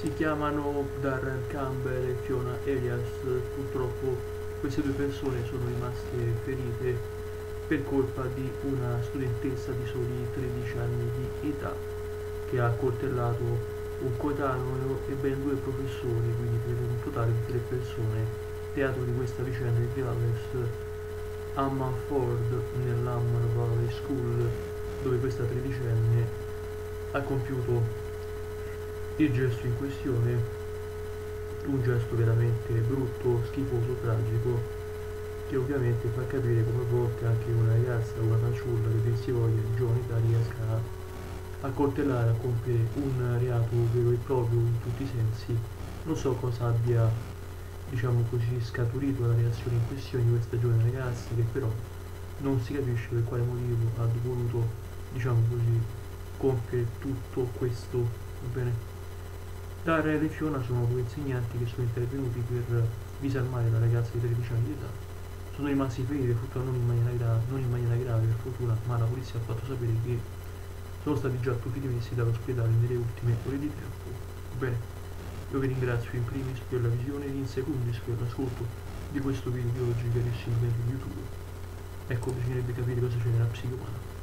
si chiamano Darren Campbell e Fiona Elias. Purtroppo queste due persone sono rimaste ferite per colpa di una studentessa di soli 13 anni di età che ha accoltellato un coetaneo e ben due professori, quindi per un totale di tre persone. Teatro di questa vicenda di Dallas, Ford nell'Hammond Valley School, dove questa tredicenne ha compiuto il gesto in questione, un gesto veramente brutto, schifoso, tragico, che ovviamente fa capire come a volte anche una ragazza, una fanciulla che pensi voglia di giovane età riesca a coltellare, a compiere un reato vero e proprio in tutti i sensi. Non so cosa abbia, diciamo così, scaturito la reazione in questione di questa giovane ragazza che però non si capisce per quale motivo ha voluto, diciamo così, compiere tutto questo, va bene? Tara e Fiona sono due insegnanti che sono intervenuti per disarmare la ragazza di 13 anni di età. Sono rimasti feriti, purtroppo non in maniera grave, non in maniera grave per fortuna, ma la polizia ha fatto sapere che sono stati già tutti dimessi dall'ospedale nelle ultime ore di tempo. Bene, io vi ringrazio in primis per la visione e in secundis per l'ascolto di questo video di oggi carissimi di YouTube. Ecco, bisognerebbe capire cosa c'è nella psiche.